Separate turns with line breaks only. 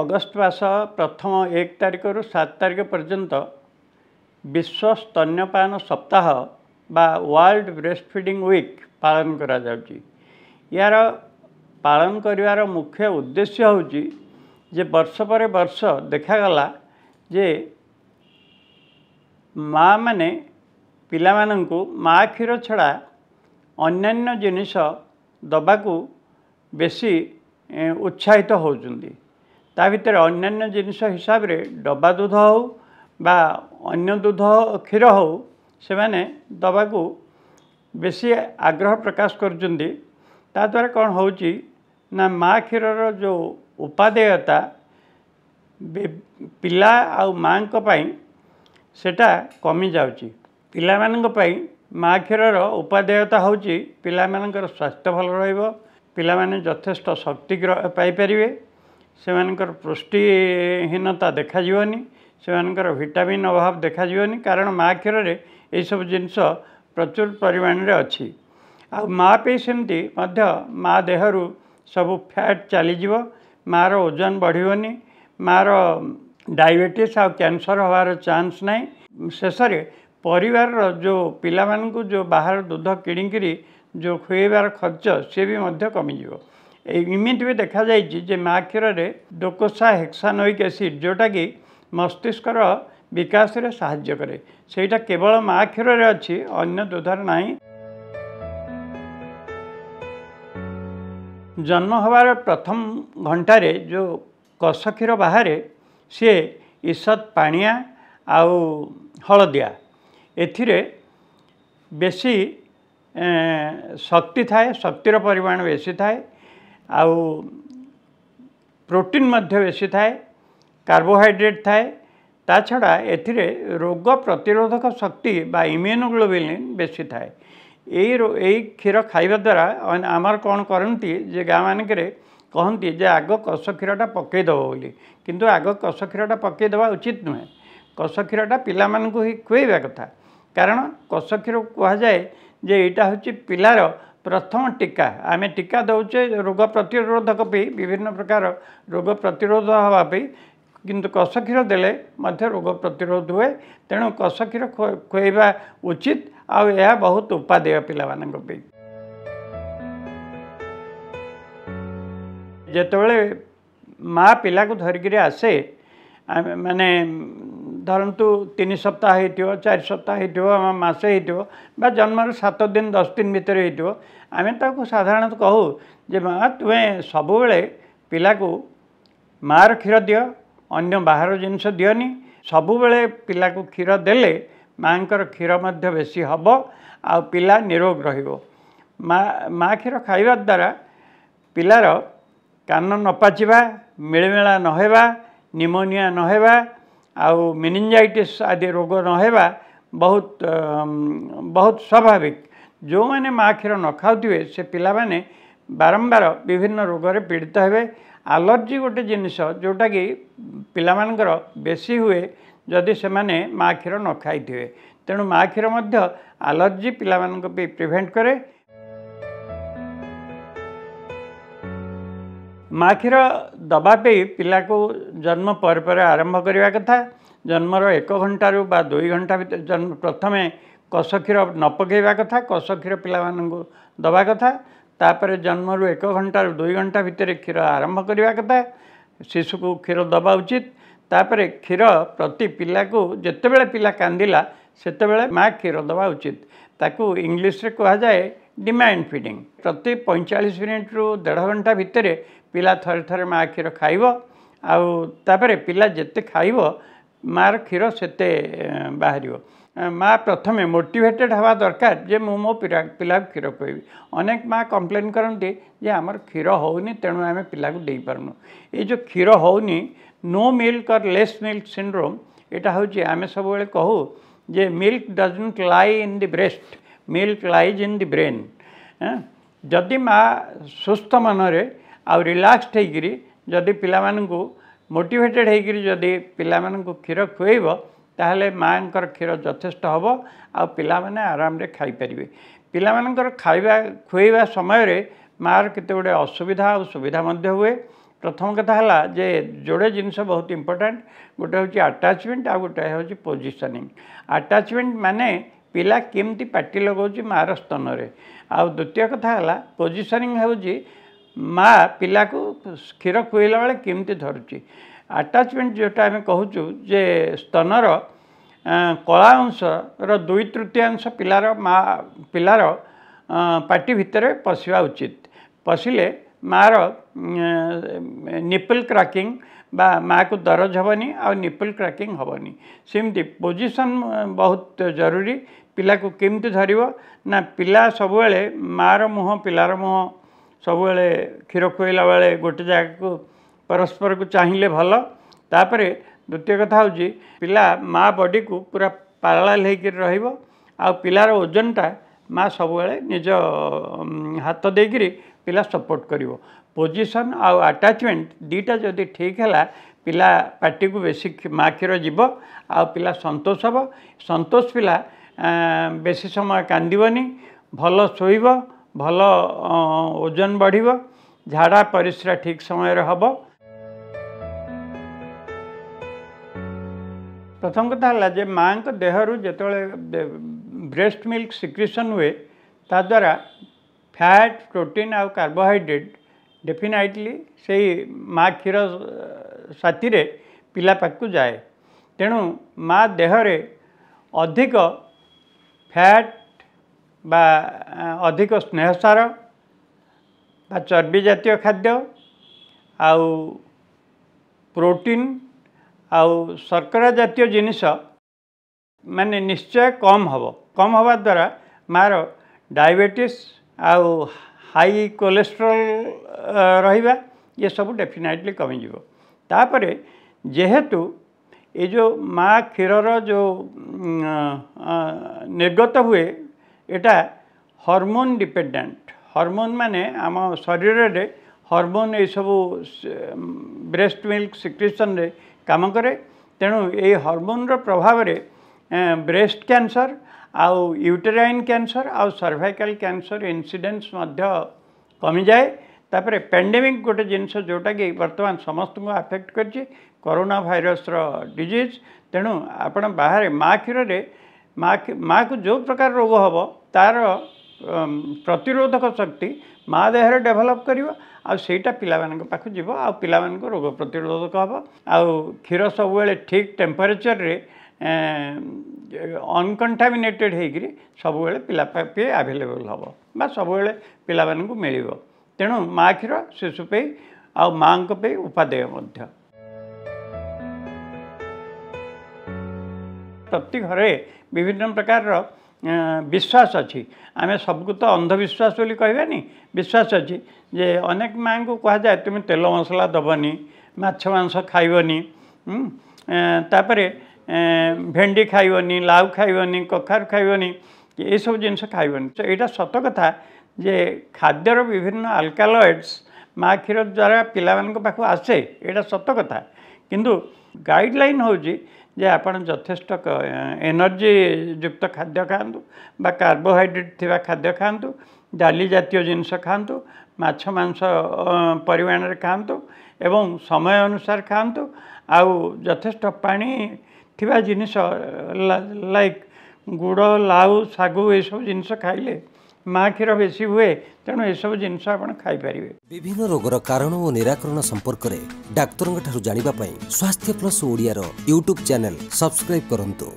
August ମାସ ପ୍ରଥମ ଏକ ତାରିଖରୁ ସାତ ତାରିଖ ପର୍ଯ୍ୟନ୍ତ ବିଶ୍ୱ ସ୍ତନ୍ୟପାନ ସପ୍ତାହ ବା ୱାର୍ଲଡ଼ ବ୍ରେଷ୍ଟ ଫିଡ଼ିଂ ୱିକ୍ ପାଳନ କରାଯାଉଛି। ଏହାର ପାଳନ କରିବାର ମୁଖ୍ୟ ଉଦ୍ଦେଶ୍ୟ ହେଉଛି ଯେ ବର୍ଷ ପରେ ବର୍ଷ ଦେଖାଗଲା ଯେ ମାଆମାନେ ପିଲାମାନଙ୍କୁ ମାଆ କ୍ଷୀର ଛଡ଼ା ଅନ୍ୟାନ୍ୟ ଜିନିଷ ଦେବାକୁ ବେଶୀ ଉତ୍ସାହିତ ହେଉଛନ୍ତି। ତା ଭିତରେ ଅନ୍ୟାନ୍ୟ ଜିନିଷ ହିସାବରେ ଡବା ଦୁଧ ହେଉ ବା ଅନ୍ୟ ଦୁଧ କ୍ଷୀର ହେଉ ସେମାନେ ଦେବାକୁ ବେଶୀ ଆଗ୍ରହ ପ୍ରକାଶ କରୁଛନ୍ତି। ତାଦ୍ୱାରା କ'ଣ ହେଉଛି ନା ମାଆ କ୍ଷୀରର ଯେଉଁ ଉପାଦେୟତା ପିଲା ଆଉ ମାଆଙ୍କ ପାଇଁ ସେଇଟା କମିଯାଉଛି ପିଲାମାନଙ୍କ ପାଇଁ ମାଆ କ୍ଷୀରର ଉପାଦେୟତା ହେଉଛି ପିଲାମାନଙ୍କର ସ୍ୱାସ୍ଥ୍ୟ ଭଲ ରହିବ ପିଲାମାନେ ଯଥେଷ୍ଟ ଶକ୍ତି ପାଇପାରିବେ। ସେମାନଙ୍କର ପୃଷ୍ଟିହୀନତା ଦେଖାଯିବନି ସେମାନଙ୍କର ଭିଟାମିନ୍ ଅଭାବ ଦେଖାଯିବନି କାରଣ ମାଆ କ୍ଷୀରରେ ଏଇସବୁ ଜିନିଷ ପ୍ରଚୁର ପରିମାଣରେ ଅଛି। ଆଉ ମାଆ ପାଇଁ ସେମିତି ମଧ୍ୟ ମାଆ ଦେହରୁ ସବୁ ଫ୍ୟାଟ୍ ଚାଲିଯିବ ମାଆର ଓଜନ ବଢ଼ିବନି ମାଆର ଡାଇବେଟିସ୍ ଆଉ କ୍ୟାନ୍ସର ହେବାର ଚାନ୍ସ ନାହିଁ। ଶେଷରେ ପରିବାରର ଯେଉଁ ପିଲାମାନଙ୍କୁ ଯେଉଁ ବାହାର ଦୁଧ କିଣିକିରି ଯେଉଁ ଖୁଆଇବାର ଖର୍ଚ୍ଚ ସିଏ ବି ମଧ୍ୟ କମିଯିବ। ଏମିତି ବି ଦେଖାଯାଇଛି ଯେ ମାଆ କ୍ଷୀରରେ ଡୋକୋସା ହେକ୍ସାନୋଇକ୍ ଏସିଡ଼୍ ଯେଉଁଟାକି ମସ୍ତିଷ୍କର ବିକାଶରେ ସାହାଯ୍ୟ କରେ। ସେଇଟା କେବଳ ମାଆ କ୍ଷୀରରେ ଅଛି ଅନ୍ୟ ଦୁଧରେ ନାହିଁ। ଜନ୍ମ ହେବାର ପ୍ରଥମ ଘଣ୍ଟାରେ ଯେଉଁ କଷ କ୍ଷୀର ବାହାରେ ସିଏ ଈଷତ ପାଣିଆ ଆଉ ହଳଦିଆ। ଏଥିରେ ବେଶୀ ଶକ୍ତି ଥାଏ ଶକ୍ତିର ପରିମାଣ ବେଶୀ ଥାଏ। ଆଉ ପ୍ରୋଟିନ୍ ମଧ୍ୟ ବେଶୀ ଥାଏ କାର୍ବୋହାଇଡ୍ରେଟ୍ ଥାଏ ତା ଛଡ଼ା ଏଥିରେ ରୋଗ ପ୍ରତିରୋଧକ ଶକ୍ତି ବା ଇମ୍ୟୁନୋଗ୍ଲୋବିନ୍ ବେଶୀ ଥାଏ। ଏଇ ଏଇ କ୍ଷୀର ଖାଇବା ଦ୍ୱାରା ଆମର କ'ଣ କରନ୍ତି ଯେ ଗାଁ ମାନଙ୍କରେ କହନ୍ତି ଯେ ଆଗ କଷ କ୍ଷୀରଟା ପକାଇଦେବ ବୋଲି। କିନ୍ତୁ ଆଗ କଷ କ୍ଷୀରଟା ପକାଇଦେବା ଉଚିତ ନୁହେଁ। କଷ କ୍ଷୀରଟା ପିଲାମାନଙ୍କୁ ହିଁ ଖୁଆଇବା କଥା। କାରଣ କଷ କ୍ଷୀର କୁହାଯାଏ ଯେ ଏଇଟା ହେଉଛି ପିଲାର ପ୍ରଥମ ଟୀକା। ଆମେ ଟୀକା ଦେଉଛେ ରୋଗ ପ୍ରତିରୋଧକ ପାଇଁ ବିଭିନ୍ନ ପ୍ରକାର ରୋଗ ପ୍ରତିରୋଧ ହେବା ପାଇଁ କିନ୍ତୁ କଷ କ୍ଷୀର ଦେଲେ ମଧ୍ୟ ରୋଗ ପ୍ରତିରୋଧ ହୁଏ। ତେଣୁ କଷ କ୍ଷୀର ଖୁଆଇବା ଉଚିତ ଆଉ ଏହା ବହୁତ ଉପାଦେୟ ପିଲାମାନଙ୍କ ପାଇଁ। ଯେତେବେଳେ ମା ପିଲାକୁ ଧରିକିରି ଆସେ ମାନେ ଧରନ୍ତୁ ତିନି ସପ୍ତାହ ହେଇଥିବ ଚାରି ସପ୍ତାହ ହେଇଥିବ ମାସେ ହେଇଥିବ ବା ଜନ୍ମର ସାତ ଦିନ ଦଶ ଦିନ ଭିତରେ ହେଇଥିବ ଆମେ ତାକୁ ସାଧାରଣତଃ କହୁ ଯେ ମା ତୁମେ ସବୁବେଳେ ପିଲାକୁ ମାଆର କ୍ଷୀର ଦିଅ ଅନ୍ୟ ବାହାର ଜିନିଷ ଦିଅନି ସବୁବେଳେ ପିଲାକୁ କ୍ଷୀର ଦେଲେ ମାଆଙ୍କର କ୍ଷୀର ମଧ୍ୟ ବେଶୀ ହେବ ଆଉ ପିଲା ନିରୋଗ ରହିବ। ମା ମା କ୍ଷୀର ଖାଇବା ଦ୍ୱାରା ପିଲାର କାନ ନ ପାଚିବା ମିଳିମିଳା ନ ହେବା ନିମୋନିଆ ନ ହେବା ଆଉ ମିନିଞ୍ଜାଇଟିସ୍ ଆଦି ରୋଗ ନ ହେବା ବହୁତ ବହୁତ ସ୍ୱାଭାବିକ। ଯେଉଁମାନେ ମା କ୍ଷୀର ନ ଖାଉଥିବେ ସେ ପିଲାମାନେ ବାରମ୍ବାର ବିଭିନ୍ନ ରୋଗରେ ପୀଡ଼ିତ ହେବେ। ଆଲର୍ଜି ଗୋଟେ ଜିନିଷ ଯେଉଁଟାକି ପିଲାମାନଙ୍କର ବେଶୀ ହୁଏ ଯଦି ସେମାନେ ମା କ୍ଷୀର ନ ଖାଇଥିବେ। ତେଣୁ ମା କ୍ଷୀର ମଧ୍ୟ ଆଲର୍ଜି ପିଲାମାନଙ୍କ ପାଇଁ ପ୍ରିଭେଣ୍ଟ କରେ। ମା କ୍ଷୀର ଦେବା ପାଇଁ ପିଲାକୁ ଜନ୍ମ ପରେ ପରେ ଆରମ୍ଭ କରିବା କଥା। ଜନ୍ମର ଏକ ଘଣ୍ଟାରୁ ବା ଦୁଇ ଘଣ୍ଟା ଭିତରେ ଜନ୍ମ ପ୍ରଥମେ କଷ କ୍ଷୀର ନ ପକାଇବା କଥା କଷ କ୍ଷୀର ପିଲାମାନଙ୍କୁ ଦେବା କଥା ତାପରେ ଜନ୍ମରୁ ଏକ ଘଣ୍ଟାରୁ ଦୁଇ ଘଣ୍ଟା ଭିତରେ କ୍ଷୀର ଆରମ୍ଭ କରିବା କଥା। ଶିଶୁକୁ କ୍ଷୀର ଦେବା ଉଚିତ। ତାପରେ କ୍ଷୀର ପ୍ରତି ପିଲାକୁ ଯେତେବେଳେ ପିଲା କାନ୍ଦିଲା ସେତେବେଳେ ମା କ୍ଷୀର ଦେବା ଉଚିତ। ତାକୁ ଇଂଲିଶରେ କୁହାଯାଏ ଡିମାଣ୍ଡ ଫିଡ଼ିଂ ପ୍ରତି ପଇଁଚାଳିଶ ମିନିଟରୁ ଦେଢ଼ ଘଣ୍ଟା ଭିତରେ ପିଲା ଥରେ ଥରେ ମା କ୍ଷୀର ଖାଇବ। ଆଉ ତାପରେ ପିଲା ଯେତେ ଖାଇବ ମାଆର କ୍ଷୀର ସେତେ ବାହାରିବ। ମା ପ୍ରଥମେ ମୋଟିଭେଟେଡ଼ ହେବା ଦରକାର ଯେ ମୁଁ ମୋ ପିଲାକୁ କ୍ଷୀର ଖୁଆଇବି। ଅନେକ ମା କମ୍ପ୍ଲେନ୍ କରନ୍ତି ଯେ ଆମର କ୍ଷୀର ହେଉନି ତେଣୁ ଆମେ ପିଲାକୁ ଦେଇପାରୁନୁ। ଏଇ ଯେଉଁ କ୍ଷୀର ହେଉନି no milk or less milk syndrome ଏଇଟା ହେଉଛି ଆମେ ସବୁବେଳେ କହୁ ଯେ milk doesn't lie in the breast milk lies in the brain ଯଦି ମା ସୁସ୍ଥ ମନରେ ଆଉ ରିଲାକ୍ସড ହେଇକିରି ଯଦି ପିଲାମାନଙ୍କୁ ମୋଟିଭେଟେଡ଼ ହେଇକିରି ଯଦି ପିଲାମାନଙ୍କୁ କ୍ଷୀର ଖୁଆଇବ ତାହେଲେ ମାଆଙ୍କର କ୍ଷୀର ଯଥେଷ୍ଟ ହେବ ଆଉ ପିଲାମାନେ ଆରାମରେ ଖାଇପାରିବେ। ପିଲାମାନଙ୍କର ଖାଇବା ଖୁଆଇବା ସମୟରେ ମାଆର କେତେ ଗୁଡ଼ିଏ ଅସୁବିଧା ଆଉ ସୁବିଧା ମଧ୍ୟ ହୁଏ। ପ୍ରଥମ କଥା ହେଲା ଯେ ଯୋଡ଼େ ଜିନିଷ ବହୁତ ଇମ୍ପୋର୍ଟାଣ୍ଟ ଗୋଟେ ହେଉଛି ଆଟାଚମେଣ୍ଟ ଆଉ ଗୋଟେ ହେଉଛି ପୋଜିସନିଂ ଆଟାଚମେଣ୍ଟ ମାନେ ପିଲା କେମିତି ପାଟି ଲଗାଉଛି ମାଆର ସ୍ତନରେ। ଆଉ ଦ୍ୱିତୀୟ କଥା ହେଲା ପୋଜିସନିଂ ହେଉଛି ମା ପିଲାକୁ କ୍ଷୀର ଖୁଆଇଲା ବେଳେ କେମିତି ଧରୁଛି। ଆଟାଚମେଣ୍ଟ ଯେଉଁଟା ଆମେ କହୁଛୁ ଯେ ସ୍ତନର କଳା ଅଂଶର ଦୁଇ ତୃତୀୟାଂଶ ପିଲାର ମା ପିଲାର ପାଟି ଭିତରେ ପଶିବା ଉଚିତ। ପଶିଲେ ମାଆର ନିପଲ୍ କ୍ରାକିଂ ବା ମାଆକୁ ଦରଜ ହେବନି ଆଉ ନିପଲ୍ କ୍ରାକିଂ ହେବନି ସେମିତି ପୋଜିସନ୍ ବହୁତ ଜରୁରୀ ପିଲାକୁ କେମିତି ଧରିବ ନା ପିଲା ସବୁବେଳେ ମାଆର ମୁହଁ ପିଲାର ମୁହଁ ସବୁବେଳେ କ୍ଷୀର ଖୁଆଇଲା ବେଳେ ଗୋଟେ ଜାଗାକୁ ପରସ୍ପରକୁ ଚାହିଁଲେ ଭଲ। ତାପରେ ଦ୍ୱିତୀୟ କଥା ହେଉଛି ପିଲା ମା ବଡ଼ିକୁ ପୁରା ପାରାଲାଲ ହେଇକିରି ରହିବ। ଆଉ ପିଲାର ଓଜନଟା ମା ସବୁବେଳେ ନିଜ ହାତ ଦେଇକିରି ପିଲା ସପୋର୍ଟ କରିବ। ପୋଜିସନ୍ ଆଉ ଆଟାଚମେଣ୍ଟ ଦୁଇଟା ଯଦି ଠିକ୍ ହେଲା ପିଲା ପାଟିକୁ ବେଶୀ ମା କ୍ଷୀର ଯିବ ଆଉ ପିଲା ସନ୍ତୋଷ ହେବ। ସନ୍ତୋଷ ପିଲା ବେଶୀ ସମୟ କାନ୍ଦିବନି ଭଲ ଶୋଇବ ଭଲ ଓଜନ ବଢ଼ିବ ଝାଡ଼ା ପରିସ୍ରା ଠିକ୍ ସମୟରେ ହେବ। ପ୍ରଥମ କଥା ହେଲା ଯେ ମାଆଙ୍କ ଦେହରୁ ଯେତେବେଳେ ବ୍ରେଷ୍ଟ ମିଲ୍କ ସିକ୍ରେସନ୍ ହୁଏ ତାଦ୍ୱାରା ଫ୍ୟାଟ୍ ପ୍ରୋଟିନ୍ ଆଉ କାର୍ବୋହାଇଡ୍ରେଟ୍ ଡେଫିନାଇଟଲି ସେଇ ମା କ୍ଷୀର ସାଥିରେ ପିଲା ପାଖକୁ ଯାଏ। ତେଣୁ ମା ଦେହରେ ଅଧିକ ଫ୍ୟାଟ୍ ବା ଅଧିକ ସ୍ନେହସାର ବା ଚର୍ବି ଜାତୀୟ ଖାଦ୍ୟ ଆଉ ପ୍ରୋଟିନ୍ ଆଉ ଶର୍କରା ଜାତୀୟ ଜିନିଷ ମାନେ ନିଶ୍ଚୟ କମ୍ ହେବ। କମ୍ ହେବା ଦ୍ୱାରା ମାଆର ଡାଇବେଟିସ୍ ଆଉ ହାଇ କୋଲେଷ୍ଟ୍ରଲ୍ ରହିବା ଏସବୁ ଡେଫିନାଇଟଲି କମିଯିବ। ତାପରେ ଯେହେତୁ ଏ ଯେଉଁ ମା କ୍ଷୀରର ଯେଉଁ ନିର୍ଗତ ହୁଏ ଏଇଟା ହରମୋନ୍ ଡିପେଣ୍ଡାଣ୍ଟ ହରମୋନ୍ ମାନେ ଆମ ଶରୀରରେ ହରମୋନ୍ ଏସବୁ ବ୍ରେଷ୍ଟ ମିଲ୍କ ସିକ୍ରେସନ୍ରେ କାମ କରେ। ତେଣୁ ଏଇ ହରମୋନ୍ର ପ୍ରଭାବରେ ବ୍ରେଷ୍ଟ କ୍ୟାନ୍ସର ଆଉ ୟୁଟେରାଇନ୍ କ୍ୟାନ୍ସର ଆଉ ସର୍ଭାଇକାଲ୍ କ୍ୟାନ୍ସର ଇନ୍ସିଡେନ୍ସ ମଧ୍ୟ କମିଯାଏ। ତାପରେ ପେଣ୍ଡେମିକ୍ ଗୋଟେ ଜିନିଷ ଯେଉଁଟାକି ବର୍ତ୍ତମାନ ସମସ୍ତଙ୍କୁ ଆଫେକ୍ଟ କରିଛି କରୋନା ଭାଇରସର ଡିଜିଜ୍ ତେଣୁ ଆପଣ ବାହାରେ ମା କ୍ଷୀରରେ ମା ମାଆକୁ ଯେଉଁ ପ୍ରକାର ରୋଗ ହେବ ତା'ର ପ୍ରତିରୋଧକ ଶକ୍ତି ମା ଦେହରେ ଡେଭଲପ୍ କରିବ। ଆଉ ସେଇଟା ପିଲାମାନଙ୍କ ପାଖକୁ ଯିବ। ଆଉ ପିଲାମାନଙ୍କୁ ରୋଗ ପ୍ରତିରୋଧକ ହେବ। ଆଉ କ୍ଷୀର ସବୁବେଳେ ଠିକ୍ ଟେମ୍ପରେଚରରେ ଅନକଣ୍ଟାମିନେଟେଡ଼୍ ହେଇକିରି ସବୁବେଳେ ପିଲା ପାଇଁ ଆଭେଲେବଲ୍ ହେବ ବା ସବୁବେଳେ ପିଲାମାନଙ୍କୁ ମିଳିବ। ତେଣୁ ମା କ୍ଷୀର ଶିଶୁ ପାଇଁ ଆଉ ମାଆଙ୍କ ପାଇଁ ଉପାଦେୟ ମଧ୍ୟ। ପ୍ରତି ଘରେ ବିଭିନ୍ନ ପ୍ରକାରର ବିଶ୍ୱାସ ଅଛି। ଆମେ ସବୁକୁ ତ ଅନ୍ଧବିଶ୍ୱାସ ବୋଲି କହିବାନି ବିଶ୍ୱାସ ଅଛି ଯେ ଅନେକ ମାଆଙ୍କୁ କୁହାଯାଏ ତୁମେ ତେଲ ମସଲା ଦେବନି ମାଛ ମାଂସ ଖାଇବନି ତାପରେ ଭେଣ୍ଡି ଖାଇବନି ଲାଉ ଖାଇବନି କଖାରୁ ଖାଇବନି ଏସବୁ ଜିନିଷ ଖାଇବନି। ତ ଏଇଟା ସତ କଥା ଯେ ଖାଦ୍ୟର ବିଭିନ୍ନ ଆଲକାଲଏଡ଼୍ସ ମା କ୍ଷୀର ଦ୍ୱାରା ପିଲାମାନଙ୍କ ପାଖକୁ ଆସେ ଏଇଟା ସତ କଥା। କିନ୍ତୁ ଗାଇଡ଼ଲାଇନ୍ ହେଉଛି ଯେ ଆପଣ ଯଥେଷ୍ଟ ଏନର୍ଜି ଯୁକ୍ତ ଖାଦ୍ୟ ଖାଆନ୍ତୁ ବା କାର୍ବୋହାଇଡ୍ରେଟ୍ ଥିବା ଖାଦ୍ୟ ଖାଆନ୍ତୁ ଡାଲି ଜାତୀୟ ଜିନିଷ ଖାଆନ୍ତୁ ମାଛ ମାଂସ ପରିମାଣରେ ଖାଆନ୍ତୁ ଏବଂ ସମୟ ଅନୁସାରେ ଖାଆନ୍ତୁ। ଆଉ ଯଥେଷ୍ଟ ପାଣି ଥିବା ଜିନିଷ ଲାଇକ୍ ଗୁଡ଼ ଲାଉ ଶାଗୁ ଏସବୁ ଜିନିଷ ଖାଇଲେ ମା କ୍ଷୀର ବେଶୀ ହୁଏ ତେଣୁ ଏସବୁ ଜିନିଷ ଆପଣ ଖାଇପାରିବେ।
ବିଭିନ୍ନ ରୋଗର କାରଣ ଓ ନିରାକରଣ ସମ୍ପର୍କରେ ଡାକ୍ତରଙ୍କ ଠାରୁ ଜାଣିବା ପାଇଁ ସ୍ୱାସ୍ଥ୍ୟ ପ୍ଲସ୍ ଓଡ଼ିଆର ୟୁଟ୍ୟୁବ୍ ଚ୍ୟାନେଲ୍ ସବସ୍କ୍ରାଇବ୍ କରନ୍ତୁ।